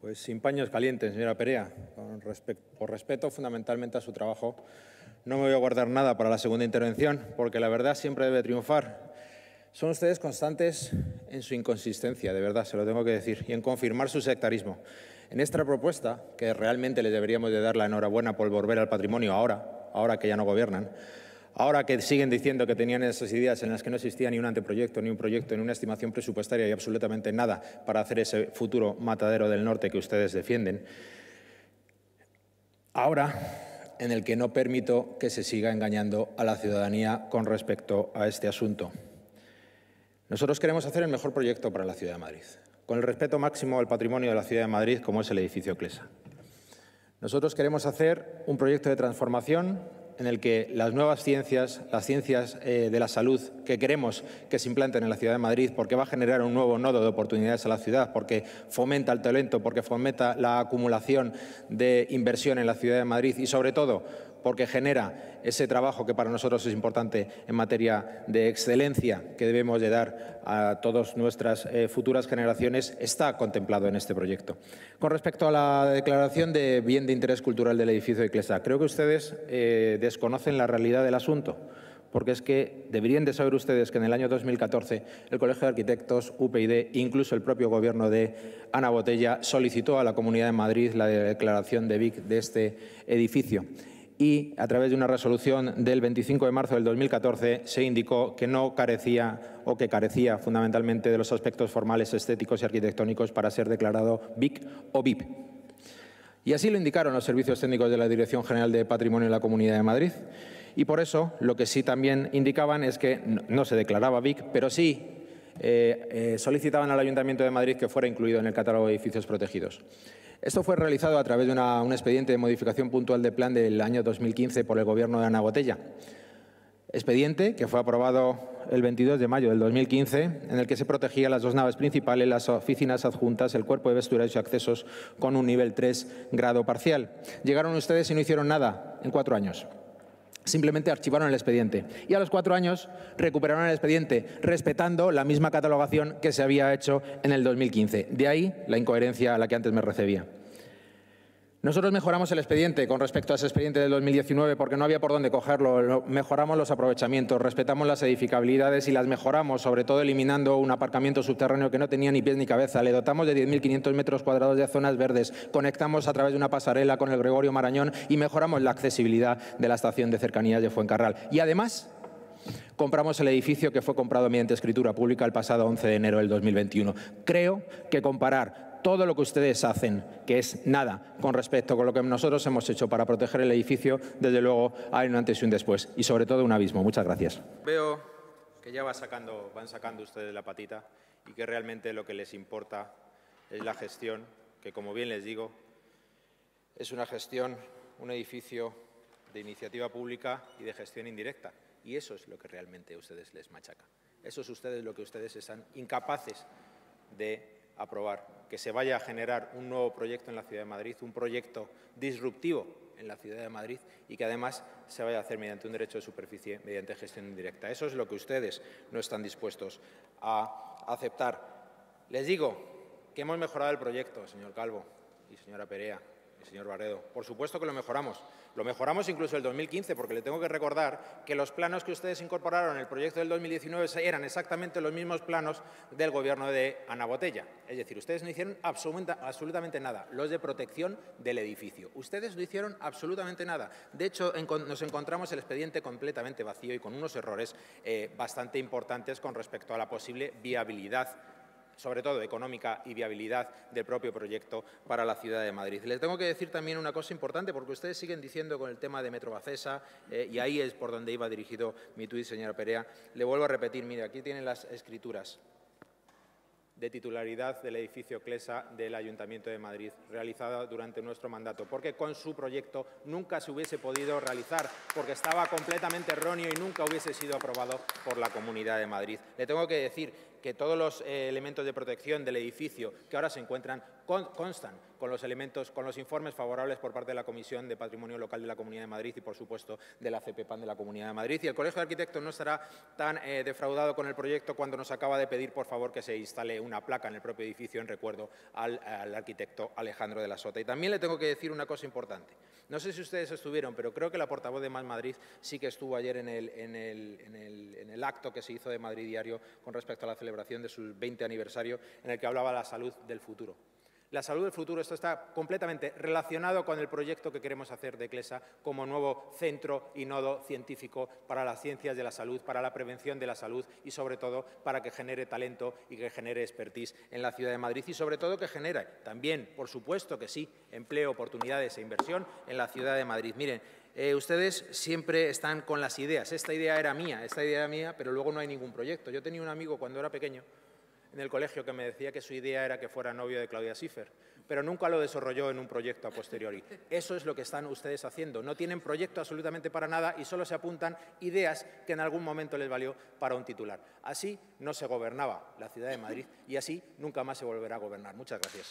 Pues sin paños calientes, señora Perea. Por respeto fundamentalmente a su trabajo, no me voy a guardar nada para la segunda intervención, porque la verdad siempre debe triunfar. Son ustedes constantes en su inconsistencia, de verdad, se lo tengo que decir, y en confirmar su sectarismo. En esta propuesta, que realmente les deberíamos de dar la enhorabuena por volver al patrimonio ahora, ahora que ya no gobiernan, Ahora que siguen diciendo que tenían esas ideas en las que no existía ni un anteproyecto, ni un proyecto, ni una estimación presupuestaria y absolutamente nada para hacer ese futuro matadero del norte que ustedes defienden, ahora en el que no permito que se siga engañando a la ciudadanía con respecto a este asunto. Nosotros queremos hacer el mejor proyecto para la Ciudad de Madrid, con el respeto máximo al patrimonio de la Ciudad de Madrid, como es el edificio Clesa. Nosotros queremos hacer un proyecto de transformación en el que las nuevas ciencias, las ciencias eh, de la salud que queremos que se implanten en la ciudad de Madrid, porque va a generar un nuevo nodo de oportunidades a la ciudad, porque fomenta el talento, porque fomenta la acumulación de inversión en la ciudad de Madrid y, sobre todo, porque genera ese trabajo que para nosotros es importante en materia de excelencia que debemos de dar a todas nuestras eh, futuras generaciones, está contemplado en este proyecto. Con respecto a la declaración de bien de interés cultural del edificio de Clesa, creo que ustedes eh, desconocen la realidad del asunto porque es que deberían de saber ustedes que en el año 2014 el Colegio de Arquitectos, UPyD, incluso el propio Gobierno de Ana Botella solicitó a la Comunidad de Madrid la declaración de BIC de este edificio y a través de una resolución del 25 de marzo del 2014 se indicó que no carecía o que carecía fundamentalmente de los aspectos formales, estéticos y arquitectónicos para ser declarado BIC o BIP. Y así lo indicaron los servicios técnicos de la Dirección General de Patrimonio de la Comunidad de Madrid. Y por eso lo que sí también indicaban es que no se declaraba BIC, pero sí eh, eh, solicitaban al Ayuntamiento de Madrid que fuera incluido en el catálogo de edificios protegidos. Esto fue realizado a través de un expediente de modificación puntual de plan del año 2015 por el Gobierno de Ana Botella. Expediente que fue aprobado el 22 de mayo del 2015, en el que se protegían las dos naves principales, las oficinas adjuntas, el cuerpo de vestuarios y accesos con un nivel 3 grado parcial. Llegaron ustedes y no hicieron nada en cuatro años. Simplemente archivaron el expediente y a los cuatro años recuperaron el expediente, respetando la misma catalogación que se había hecho en el 2015. De ahí la incoherencia a la que antes me recibía. Nosotros mejoramos el expediente con respecto a ese expediente del 2019 porque no había por dónde cogerlo. Mejoramos los aprovechamientos, respetamos las edificabilidades y las mejoramos, sobre todo eliminando un aparcamiento subterráneo que no tenía ni pies ni cabeza. Le dotamos de 10.500 metros cuadrados de zonas verdes, conectamos a través de una pasarela con el Gregorio Marañón y mejoramos la accesibilidad de la estación de cercanías de Fuencarral. Y además compramos el edificio que fue comprado mediante escritura pública el pasado 11 de enero del 2021. Creo que comparar todo lo que ustedes hacen, que es nada con respecto con lo que nosotros hemos hecho para proteger el edificio, desde luego hay un antes y un después, y sobre todo un abismo. Muchas gracias. Veo que ya van sacando ustedes la patita y que realmente lo que les importa es la gestión, que como bien les digo, es una gestión, un edificio de iniciativa pública y de gestión indirecta. Y eso es lo que realmente a ustedes les machaca. Eso es ustedes lo que ustedes están incapaces de aprobar, que se vaya a generar un nuevo proyecto en la Ciudad de Madrid, un proyecto disruptivo en la Ciudad de Madrid y que además se vaya a hacer mediante un derecho de superficie, mediante gestión indirecta. Eso es lo que ustedes no están dispuestos a aceptar. Les digo que hemos mejorado el proyecto, señor Calvo y señora Perea y señor Barredo. Por supuesto que lo mejoramos. Lo mejoramos incluso el 2015, porque le tengo que recordar que los planos que ustedes incorporaron en el proyecto del 2019 eran exactamente los mismos planos del Gobierno de Ana Botella. Es decir, ustedes no hicieron absolutamente nada. Los de protección del edificio. Ustedes no hicieron absolutamente nada. De hecho, nos encontramos el expediente completamente vacío y con unos errores eh, bastante importantes con respecto a la posible viabilidad sobre todo económica y viabilidad del propio proyecto para la ciudad de Madrid. Les tengo que decir también una cosa importante, porque ustedes siguen diciendo con el tema de Metro Bacesa, eh, y ahí es por donde iba dirigido mi tuit, señora Perea. Le vuelvo a repetir, mire, aquí tienen las escrituras de titularidad del edificio Clesa del Ayuntamiento de Madrid, realizada durante nuestro mandato, porque con su proyecto nunca se hubiese podido realizar, porque estaba completamente erróneo y nunca hubiese sido aprobado por la Comunidad de Madrid. Le tengo que decir que todos los eh, elementos de protección del edificio que ahora se encuentran constan con los elementos, con los informes favorables por parte de la Comisión de Patrimonio Local de la Comunidad de Madrid y, por supuesto, de la CPPAN de la Comunidad de Madrid. Y el Colegio de Arquitectos no estará tan eh, defraudado con el proyecto cuando nos acaba de pedir, por favor, que se instale una placa en el propio edificio en recuerdo al, arquitecto Alejandro de la Sota. Y también le tengo que decir una cosa importante. No sé si ustedes estuvieron, pero creo que la portavoz de Más Madrid sí que estuvo ayer en el, en el acto que se hizo de Madrid Diario con respecto a la celebración de su 20 aniversario, en el que hablaba de la salud del futuro. La salud del futuro, esto está completamente relacionado con el proyecto que queremos hacer de CLESA como nuevo centro y nodo científico para las ciencias de la salud, para la prevención de la salud y, sobre todo, para que genere talento y que genere expertise en la ciudad de Madrid y, sobre todo, que genere también, por supuesto que sí, empleo, oportunidades e inversión en la ciudad de Madrid. Miren, eh, ustedes siempre están con las ideas. Esta idea era mía, esta idea era mía, pero luego no hay ningún proyecto. Yo tenía un amigo cuando era pequeño en el colegio que me decía que su idea era que fuera novio de Claudia Schiffer, pero nunca lo desarrolló en un proyecto a posteriori. Eso es lo que están ustedes haciendo. No tienen proyecto absolutamente para nada y solo se apuntan ideas que en algún momento les valió para un titular. Así no se gobernaba la ciudad de Madrid y así nunca más se volverá a gobernar. Muchas gracias.